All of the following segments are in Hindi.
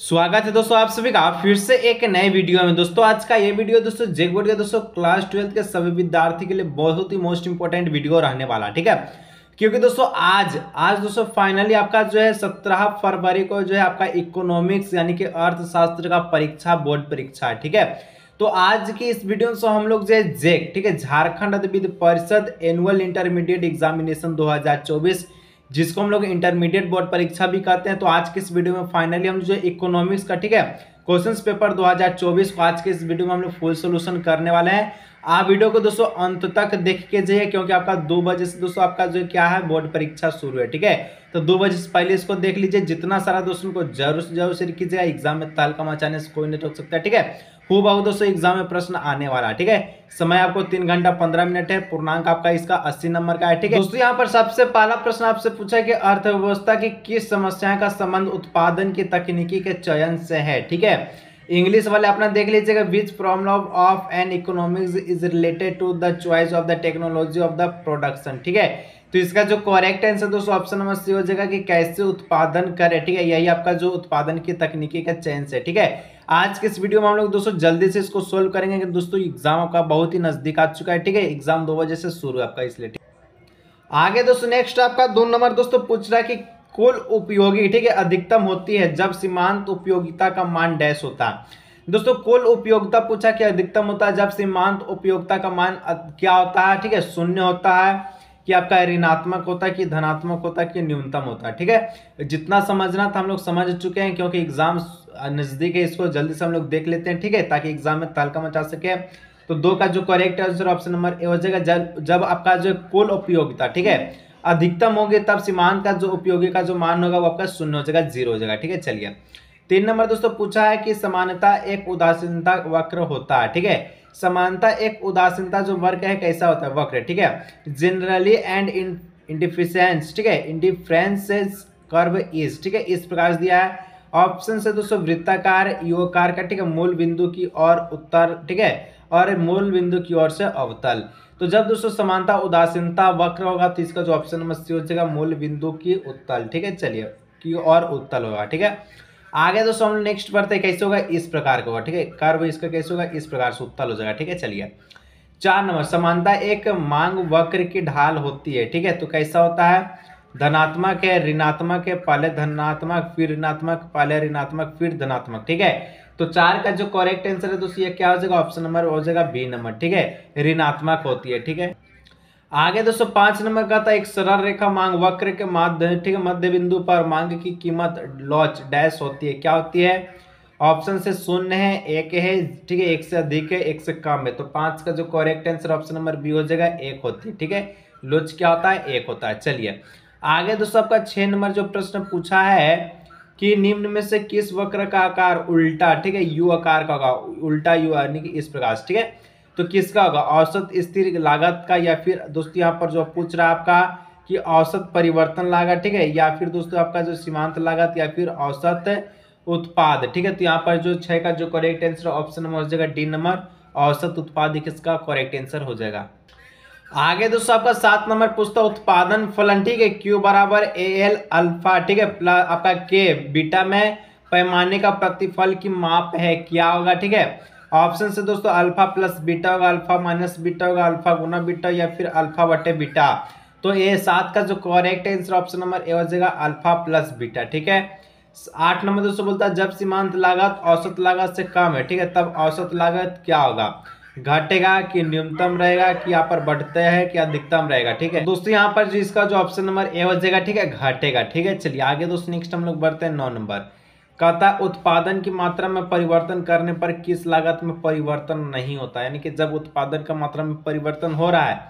स्वागत है दोस्तों आप सभी का। फिर से एक नए वीडियो में। दोस्तों, आज का ये वीडियो दोस्तों जेक बोर्ड का दोस्तों क्लास ट्वेल्थ के सभी विद्यार्थी के लिए बहुत ही मोस्ट इंपोर्टेंट वीडियो रहने वाला, ठीक है? क्योंकि दोस्तों, आज आज दोस्तों फाइनली आपका जो है सत्रह फरवरी को जो है आपका इकोनॉमिक्स यानी कि अर्थशास्त्र का परीक्षा बोर्ड परीक्षा, ठीक है? तो आज की इस वीडियो से हम लोग जो है जेक ठीक है? झारखंड अधिविद परिषद एनुअल इंटरमीडिएट एग्जामिनेशन 2024 जिसको हम लोग इंटरमीडिएट बोर्ड परीक्षा भी कहते हैं तो आज के इस वीडियो में फाइनली हम जो इकोनॉमिक्स का, ठीक है? क्वेश्चन पेपर 2024 को आज के इस वीडियो में हम लोग फुल सोल्यूशन करने वाले हैं। आप वीडियो को दोस्तों अंत तक देख के जाइए, क्योंकि आपका दो बजे से दोस्तों आपका जो क्या है बोर्ड परीक्षा शुरू है, ठीक है? तो दो बजे से पहले इसको देख लीजिए, जितना सारा दोस्तों को ज़रूर से ज़रूर से कीजिएगा। एग्ज़ाम में तहलका मचाने से कोई नहीं रोक सकता, ठीक है? हो बहु दोस्तों एग्ज़ाम में प्रश्न आने वाला है, ठीक है? समय आपको तीन घंटा पंद्रह मिनट है, पूर्णांक आपका इसका अस्सी नंबर का है, ठीक है? दोस्तों, यहाँ पर सबसे पहला प्रश्न आपसे पूछा कि अर्थव्यवस्था की किस समस्या का संबंध उत्पादन की तकनीकी के चयन से है, ठीक है? इंग्लिश वाले अपना देख लीजिएगा which problem of an economics is related to the choice of the technology of the production ठीक है? तो इसका जो करेक्ट आंसर दोस्तों ऑप्शन नंबर सी हो जाएगा कि कैसे उत्पादन करे, ठीक है? यही आपका जो उत्पादन की तकनीकी का चयन है, ठीक है? आज के इस वीडियो में हम लोग, दोस्तों, जल्दी से इसको सोल्व करेंगे कि, दोस्तों एग्ज़ाम आपका बहुत ही नज़दीक आ चुका है, ठीक है? एग्ज़ाम दो बजे से शुरू है आपका, इसलिए आगे, दोस्तों नेक्स्ट आपका दो नंबर, दोस्तों, पूछ रहा है कि कुल उपयोगी, ठीक है, अधिकतम होती है जब सीमांत उपयोगिता का मान डैश होता है। दोस्तों, कुल उपयोगिता पूछा कि अधिकतम होता है जब सीमांत उपयोगिता का मान क्या होता है, ठीक है, शून्य होता है, कि आपका ऋणात्मक होता है, कि धनात्मक होता है, कि न्यूनतम होता है, ठीक है? जितना समझना था हम लोग समझ चुके हैं, क्योंकि एग्ज़ाम नज़दीक है, इसको जल्दी से हम लोग देख लेते हैं, ठीक है, ताकि एग्ज़ाम में तालका मचा सके। तो दो का जो correct answer option number A हो जाएगा, जब जब आपका जो कुल उपयोगिता, ठीक है अधिकतम होगी, तब सीमांत का जो उपयोगी का जो मान होगा वो आपका शून्य हो जाएगा, ज़ीरो हो जाएगा, ठीक है? चलिए। तीन नंबर दोस्तों, पूछा है कि समानता एक उदासीनता वक्र होता है, ठीक है? समानता एक उदासीनता जो वर्ग है, कैसा होता है? वक्र, ठीक है? जनरली एंड इंडिफिशेंस ठीक है? इंडिफ्रेंसेस कर्व इज़ ठीक है? इस प्रकार दिया है। ऑप्शन से दोस्तों, वृत्ताकार युवकार का, ठीक है? मूल बिंदु की और उत्तर, ठीक है? और मूल बिंदु की ओर से अवतल। तो जब दोस्तों समानता, उदासीनता, वक्र होगा तो इसका जो ऑप्शन नंबर सी हो जाएगा, मूल बिंदु की उत्तल। ठीक है, चलिए, की और उत्तल होगा, ठीक है? आगे दोस्तों हम नेक्स्ट बढ़ते कैसे होगा? इस प्रकार का होगा, ठीक है? कर्व इसका कैसे होगा? इस प्रकार से उत्तल हो जाएगा, ठीक है? चलिए। चार नंबर, समानता एक मांग वक्र की ढाल होती है, ठीक है? तो कैसा होता है? धनात्मक है, ऋणात्मक है, पहले धनात्मक, फिर ऋणात्मक, पहले ऋणात्मक, फिर धनात्मक, ठीक है? तो चार का जो करेक्ट आंसर है दोस्तों ये क्या हो जाएगा? ऑप्शन नंबर हो जाएगा बी नंबर ठीक है? ऋणात्मक होती है, ठीक है? आगे दोस्तों, पाँच नंबर का था, एक सरल रेखा मांग, वक्र के माध्य ठीक है, मध्य बिंदु पर मांग की कीमत लॉच, डैश होती है, क्या होती है? ऑप्शन से शून्य है, एक है, ठीक है, एक से अधिक है, एक से कम है तो पाँच का जो correct answer option number B हो जाएगा, एक होती है, ठीक है? लोच क्या होता है? एक होता है, चलिए। आगे दोस्तों आपका छह नंबर जो प्रश्न पूछा है कि निम्न में से किस वक्र का आकार उल्टा, ठीक है, यू आकार का होगा, उल्टा यू यानी कि इस प्रकार ठीक है? तो किसका होगा? औसत स्थिर लागत का या फिर दोस्तों यहाँ पर जो पूछ रहा है आपका कि औसत परिवर्तन लागत, ठीक है, या फिर दोस्तों आपका जो सीमांत लागत या फिर औसत उत्पाद, ठीक है? तो यहाँ पर जो छह का जो करेक्ट आंसर ऑप्शन नंबर हो जाएगा डी नंबर औसत उत्पाद किसका करेक्ट आंसर हो जाएगा? आगे दोस्तों आपका सात नंबर पूछता उत्पादन फलन ठीक है क्यू बराबर ए एल अल्फ़ा, ठीक है? आपका के बीटा में पैमाने का प्रतिफल की माप है, क्या होगा, ठीक है? ऑप्शन से दोस्तों अल्फ़ा प्लस बीटा होगा, अल्फ़ा माइनस बीटा होगा, अल्फ़ा गुना बीटा या फिर अल्फ़ा बटे बीटा। तो ये सात का जो correct answer option number A हो जाएगा अल्फ़ा प्लस बीटा, ठीक है? आठ नंबर दोस्तों बोलता है, जब सीमांत लागत औसत लागत से कम है, ठीक है? तब औसत लागत क्या होगा? घटेगा कि न्यूनतम रहेगा कि यहाँ पर बढ़ते हैं कि अधिकतम रहेगा, ठीक है? दोस्तों, यहाँ पर इसका जो ऑप्शन नंबर ए जाएगा ठीक है, घटेगा, ठीक है? चलिए आगे दोस्तों नेक्स्ट हम लोग बढ़ते हैं, नौ नंबर कहता उत्पादन की मात्रा में परिवर्तन करने पर किस लागत में परिवर्तन नहीं होता? यानी कि जब उत्पादन का मात्रा में परिवर्तन हो रहा है,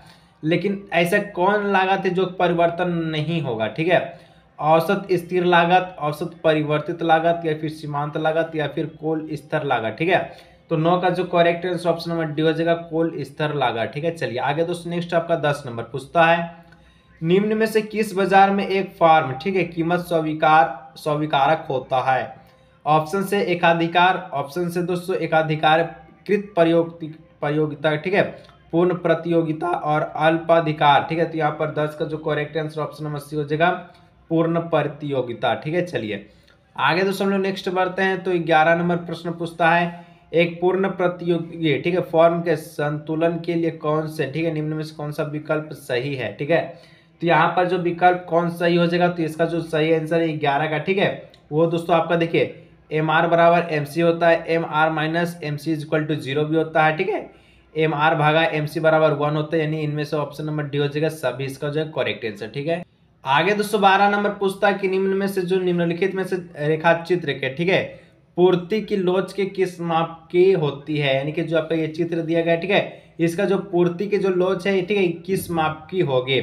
लेकिन ऐसा कौन लागत है जो परिवर्तन नहीं होगा, ठीक है? औसत स्थिर लागत, औसत परिवर्तित लागत, या फिर सीमांत लागत, या फिर कोल स्तर लागत, ठीक है? तो नौ का जो correct answer option number D हो जाएगा कोल स्तर लागा, ठीक है? चलिए, आगे दोस्तों नेक्स्ट आपका दस नंबर पूछता है। निम्न में से किस बाज़ार में एक फार्म ठीक है, कीमत स्वीकार, स्वीकारक होता है? ऑप्शन से एकाधिकार ऑप्शन से दोस्तों एकाधिकार कृत प्रयोग प्रयोगिता ठीक है? पूर्ण प्रतियोगिता और अल्पाधिकार, ठीक है? तो यहाँ पर दस का जो correct answer option number C हो जाएगा पूर्ण प्रतियोगिता, ठीक है? चलिए, आगे दोस्तों हम लोग नेक्स्ट बढ़ते हैं तो ग्यारह नंबर प्रश्न पूछता है एक पूर्ण प्रतियोगी, ठीक है फॉर्म के संतुलन के लिए कौन से, ठीक है, निम्न में से कौन सा विकल्प सही है, ठीक है? तो यहाँ पर जो विकल्प कौन सही हो जाएगा तो इसका जो सही आंसर है ग्यारह का, ठीक है? वो दोस्तों आपका देखिए एम आर बराबर एम सी होता है M R minus M C is equal to zero भी होता है, ठीक है? एम आर भागा एम सी बराबर वन होता है, यानी इनमें से ऑप्शन नंबर डी हो जाएगा, सभी इसका जो है करेक्ट आंसर ठीक है? आगे दोस्तों बारह नंबर पूछता है कि निम्न में से जो निम्नलिखित में से रेखा चित्र के, ठीक है? पूर्ति की लोच के किस माप की होती है? यानी कि जो आपका ये चित्र दिया गया, ठीक है? इसका जो पूर्ति के जो लोच है, ठीक है किस माप की होगी?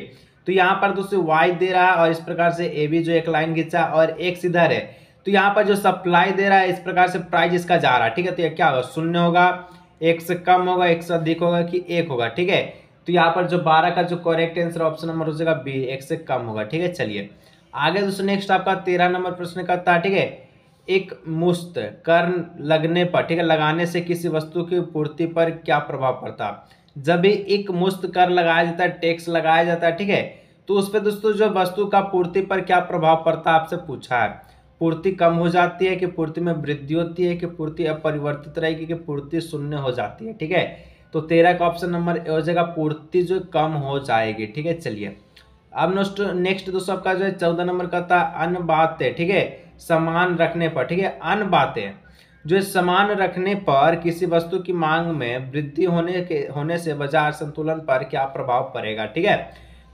तो यहाँ पर दोस्तों वाई दे रहा है और इस प्रकार से ए भी जो एक लाइन खींचा और एक इधर है। तो यहाँ पर जो सप्लाई दे रहा है, इस प्रकार से प्राइस इसका जा रहा है, ठीक है? तो ये क्या होगा? शून्य होगा, एक से कम होगा, एक से अधिक होगा कि एक होगा, ठीक है? तो यहाँ पर जो बारह का जो करेक्ट आंसर ऑप्शन नंबर हो जाएगा बी एक से कम होगा, ठीक है? चलिए, आगे दोस्तों नेक्स्ट आपका तेरह नंबर प्रश्न करता है ठीक है? एक मुस्त कर लगने पर, ठीक है, लगाने से किसी वस्तु की पूर्ति पर क्या प्रभाव पड़ता? जब भी एक मुस्त कर लगाया जाता है, टैक्स लगाया जाता है, ठीक है तो उस पर दोस्तों जो वस्तु का पूर्ति पर क्या प्रभाव पड़ता है, आपसे पूछा है। पूर्ति कम हो जाती है कि पूर्ति में वृद्धि होती है कि पूर्ति अपरिवर्तित रहेगी कि पूर्ति शून्य हो जाती है, ठीक है? तो तेरह का ऑप्शन नंबर ए हो जाएगा, पूर्ति जो कम हो जाएगी, ठीक है, चलिए। अब नेक्स्ट दोस्तों आपका जो है चौदह नंबर का था, अन्य बातें ठीक है समान रखने पर, ठीक है? अन्य बातें, जो समान रखने पर किसी वस्तु की मांग में वृद्धि होने के, होने से बाज़ार संतुलन पर क्या प्रभाव पड़ेगा, ठीक है?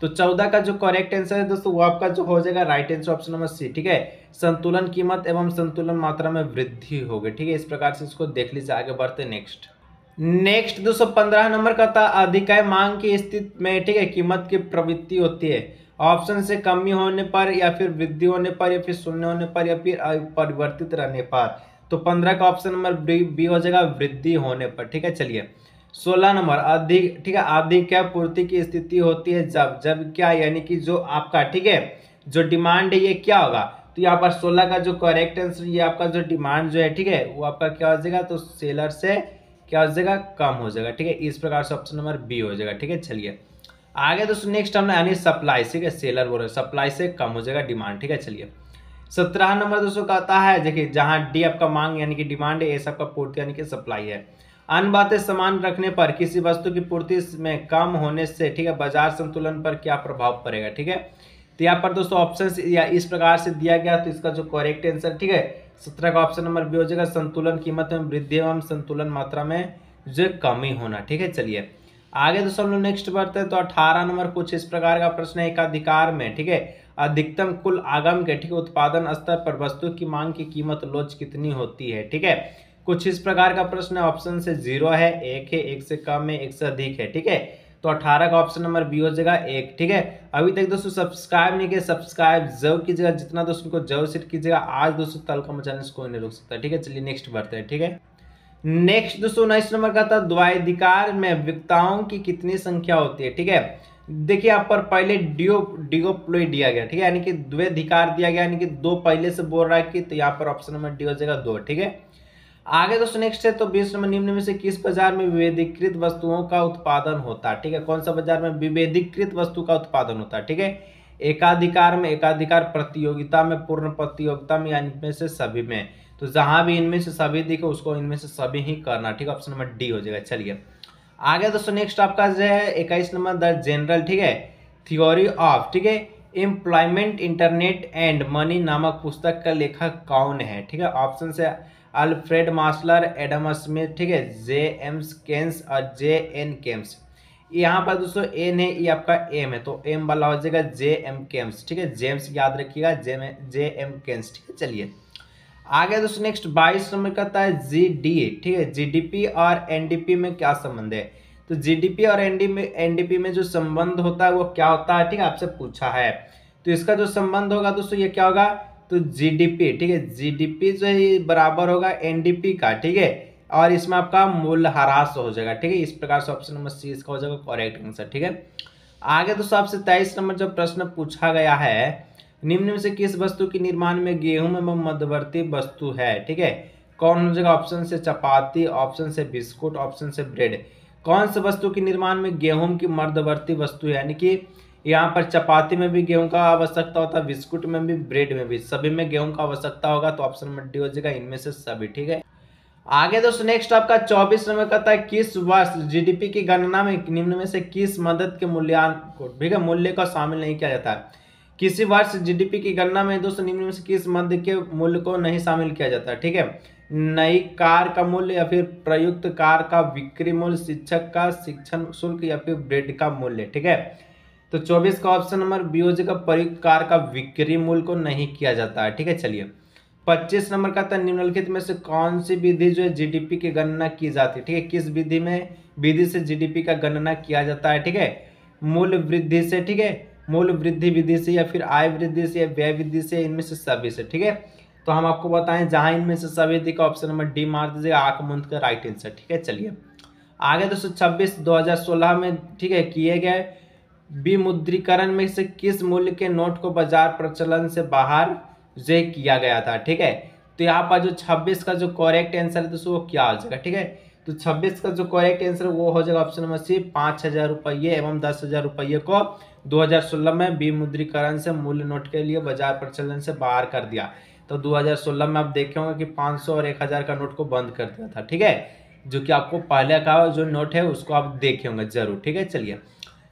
तो चौदह का जो करेक्ट आंसर है दोस्तों, वो आपका जो हो जाएगा right answer option number C ठीक है? संतुलन कीमत एवं संतुलन मात्रा में वृद्धि होगी, ठीक है? इस प्रकार से इसको देख लीजिए, आगे बढ़ते नेक्स्ट नेक्स्ट दोस्तों, पंद्रह नंबर का था अधिकाय मांग की स्थिति में, ठीक है? कीमत की प्रवृत्ति होती है। ऑप्शन से कमी होने पर या फिर वृद्धि होने पर या फिर शून्य होने पर या फिर परिवर्तित रहने पर। तो पंद्रह का ऑप्शन नंबर बी हो जाएगा वृद्धि होने पर। ठीक है, चलिए। सोलह नंबर, अधिक, ठीक है, अधिक क्या पूर्ति की स्थिति होती है जब जब क्या, यानी कि जो आपका, ठीक है, जो डिमांड है, ये क्या होगा? तो यहाँ पर सोलह का जो करेक्ट आंसर ये आपका जो डिमांड जो है, ठीक है, वो आपका क्या हो जाएगा? तो सेलर से क्या हो जाएगा? कम हो जाएगा। ठीक है, इस प्रकार से ऑप्शन नंबर बी हो जाएगा। ठीक है, चलिए। आगे दोस्तों नेक्स्ट हमने यानी सप्लाई है? सेलर बोल रहे सप्लाई से कम हो जाएगा डिमांड ठीक है? चलिए। सत्रह नंबर दोस्तों कहता है, देखिए, जहाँ डी आपका मांग, यानी कि डिमांड है ए सबका पूर्ति, यानी कि सप्लाई है। अन्य बातें समान रखने पर, किसी वस्तु की पूर्ति में कम होने से, ठीक है, बाज़ार संतुलन पर क्या प्रभाव पड़ेगा, ठीक है? तो यहाँ पर दोस्तों ऑप्शन या इस प्रकार से दिया गया तो इसका जो करेक्ट आंसर ठीक है, सत्रह का ऑप्शन नंबर बी हो जाएगा। संतुलन कीमत में वृद्धि एवं संतुलन मात्रा में जो कमी होना, ठीक है? चलिए। आगे दोस्तों हम लोग नेक्स्ट बढ़ते हैं तो अठारह नंबर कुछ इस प्रकार का प्रश्न है एक अधिकार में, ठीक है? अधिकतम कुल आगम के, ठीक है, उत्पादन स्तर पर वस्तु की मांग की कीमत लोच कितनी होती है, ठीक है? कुछ इस प्रकार का प्रश्न है ऑप्शन से ज़ीरो है, एक है, एक से कम है, एक से अधिक है, ठीक है? तो अठारह का ऑप्शन नंबर बी हो जाएगा एक, ठीक है? अभी तक दोस्तों सब्सक्राइब नहीं किया सब्सक्राइब ज़रूर कीजिएगा, जितना दोस्तों को ज़रूर सीट कीजिएगा, आज दोस्तों तल का मचाने कोई नहीं रोक सकता, ठीक है? चलिए नेक्स्ट बढ़ते हैं, ठीक है? नेक्स्ट दोस्तों, उन्नीस नंबर का था, द्वाधिकार में विकताओं की कितनी संख्या होती है, ठीक है? देखिए, आप पर पहले डिओ डिओप्लोई दिया गया, ठीक है? यानी कि द्वेधिकार दिया गया, यानी कि दो पहले से बोल रहा है कि तो यहाँ पर ऑप्शन नंबर डी हो जाएगा दो, ठीक है? आगे दोस्तों नेक्स्ट है तो बीस नंबर निम्न में से किस बाज़ार में विभेदीकृत वस्तुओं का उत्पादन होता है, ठीक है? कौन सा बाज़ार में विभेदीकृत वस्तु का उत्पादन होता है, ठीक है? एकाधिकार में, एकाधिकार प्रतियोगिता में, पूर्ण प्रतियोगिता में यानी इनमें से सभी में। तो जहाँ भी इनमें से सभी दिखे, उसको इनमें से सभी ही करना। ठीक है ऑप्शन नंबर डी हो जाएगा। चलिए। आगे दोस्तों नेक्स्ट आपका जो है, इक्कीस नंबर, द जनरल, ठीक है? थियोरी ऑफ़ ठीक है? एम्प्लॉयमेंट इंटरनेट एंड मनी नामक पुस्तक का लेखक कौन है? ठीक है ऑप्शन से अल्फ्रेड मास्लर एडम स्मिथ ठीक है? जे एम्स केन्स और जे एन केम्स यहाँ पर दोस्तों एन है, ये आपका एम है तो एम वाला हो जाएगा जे एम केम्स ठीक है? जेम्स याद रखिएगा जे जे एम केन्स ठीक है? चलिए। आगे दोस्तों नेक्स्ट बाईस नंबर का आता है जी डी ठीक है? जीडीपी और एनडीपी में क्या संबंध है? तो जीडीपी और में एनडीपी में जो संबंध होता है, वो क्या होता है? ठीक है, आपसे पूछा है। तो इसका जो संबंध होगा दोस्तों, ये क्या होगा? तो जीडीपी ठीक है? जीडीपी जो है बराबर होगा एनडीपी का, ठीक है? और इसमें आपका मूल्य ह्रास हो जाएगा, ठीक है? इस प्रकार से ऑप्शन नंबर सी इसका हो जाएगा करेक्ट आंसर ठीक है? आगे दोस्तों, आपसे तेईस नंबर जो प्रश्न पूछा गया है निम्न में से किस वस्तु के निर्माण में गेहूँ एवं मध्यवर्ती वस्तु है? ठीक है। कौन हो जाएगा ऑप्शन से चपाती ऑप्शन से बिस्कुट ऑप्शन से ब्रेड कौन से वस्तु के निर्माण में गेहूँ की मध्यवर्ती वस्तु है? यानी कि यहाँ पर चपाती में भी गेहूँ का आवश्यकता होता है, बिस्कुट में भी ब्रेड में भी। सभी में गेहूँ का आवश्यकता होगा तो ऑप्शन नंबर डी हो जाएगा, इनमें से सभी। ठीक है। आगे दोस्तों नेक्स्ट आपका चौबीस नंबर कहता है किस वर्ष जीडीपी की गणना में निम्न में से किस मदद के मूल्यांकन ठीक है, मूल्य का शामिल नहीं किया जाता? है किसी वर्ष जीडीपी की गणना में दोस्तों निम्न में से किस मध्य के मूल्य को नहीं शामिल किया जाता? ठीक है। नई कार का मूल्य या फिर प्रयुक्त कार का बिक्री मूल्य, शिक्षक का शिक्षण शुल्क या फिर ब्रेड का मूल्य, ठीक है? तो 24 का ऑप्शन नंबर बी हो जाएगा प्रयुक्त कार का बिक्री मूल्य को नहीं किया जाता है ठीक है? चलिए। 25 नंबर का था, निम्नलिखित में से कौन सी विधि जो है जीडीपी की गणना की जाती है, ठीक है? किस विधि में, विधि से जीडीपी का गणना किया जाता है, ठीक है? मूल्य वृद्धि से, ठीक है? मूल्य वृद्धि विधि से या फिर आय वृद्धि से या व्यय वृद्धि से इनमें से सभी से ठीक है? तो हम आपको बताएँ जहाँ इनमें से सभी विधि का ऑप्शन नंबर डी मार दीजिएगा, आँख मुंद का राइट आंसर ठीक है? चलिए। आगे दोस्तों, छब्बीस दो हज़ार सोलह में, ठीक है, किए गए विमुद्रीकरण में से किस मूल्य के नोट को बाज़ार प्रचलन से बाहर जो किया गया था, ठीक है? तो यहाँ पर जो 26 का जो करेक्ट आंसर है, दोस्तों, वो क्या हो जाएगा, ठीक है? तो 26 का जो करेक्ट आंसर वो हो जाएगा ऑप्शन नंबर सी पाँच हज़ार रुपये एवं दस हज़ार रुपये को 2016 में विमुद्रीकरण से मूल्य नोट के लिए बाज़ार प्रचलन से बाहर कर दिया। तो 2016 में आप देखे होंगे कि 500 और 1000 का नोट को बंद कर दिया था, ठीक है? जो कि आपको पहले का जो नोट है, उसको आप देखे होंगे ज़रूर, ठीक है? चलिए।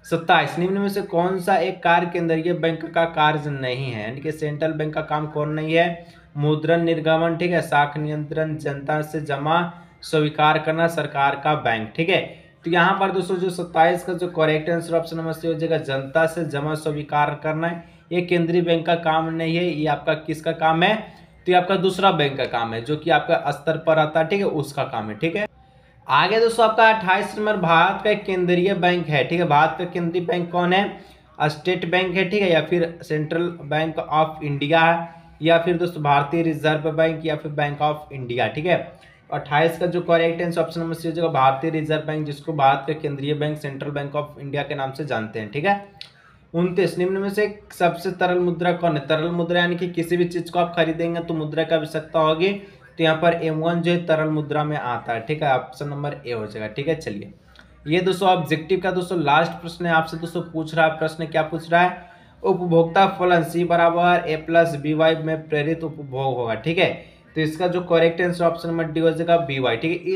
सत्ताईस, निम्न में से कौन सा एक कार्य केंद्रीय बैंक का कार्य नहीं है? यानी कि सेंट्रल बैंक का काम कौन नहीं है? मुद्रण, निर्गमन, ठीक है? साख नियंत्रण, जनता से जमा स्वीकार करना सरकार का बैंक, ठीक है? तो यहाँ पर दोस्तों जो सत्ताईस का जो correct answer option number C हो जाएगा, जनता से जमा स्वीकार करना है। ये केंद्रीय बैंक का काम नहीं है, ये आपका किसका काम है? तो ये आपका दूसरा बैंक का काम है, जो कि आपका स्तर पर आता है, ठीक है? उसका काम है, ठीक है? आगे दोस्तों आपका अट्ठाईस नंबर, भारत का केंद्रीय बैंक है, ठीक है? भारत का केंद्रीय बैंक कौन है? स्टेट बैंक है, ठीक है? या फिर सेंट्रल बैंक ऑफ़ इंडिया है, या फिर दोस्तों भारतीय रिज़र्व बैंक या फिर बैंक ऑफ़ इंडिया, ठीक है? अट्ठाईस का जो correct answer option number C हो जाएगा भारतीय रिज़र्व बैंक जिसको भारत का केंद्रीय bank central bank of India के नाम से जानते हैं, ठीक है? उनतीस, निम्न में से सबसे तरल मुद्रा कौन है? तरल मुद्रा यानी कि किसी भी चीज़ को आप खरीदेंगे तो मुद्रा की आवश्यकता होगी तो यहाँ पर एम वन जो है तरल मुद्रा में आता है, ठीक है? ऑप्शन नंबर ए हो जाएगा, ठीक है? चलिए। ये दोस्तों ऑब्जेक्टिव का दोस्तों लास्ट प्रश्न है, आपसे दोस्तों पूछ रहा है, प्रश्न क्या पूछ रहा है? उपभोक्ता फलन सी बराबर ए प्लस बी वाई में प्रेरित उपभोग होगा, ठीक है? तो इसका जो correct answer option number D हो जाएगा बी वाई ठीक है?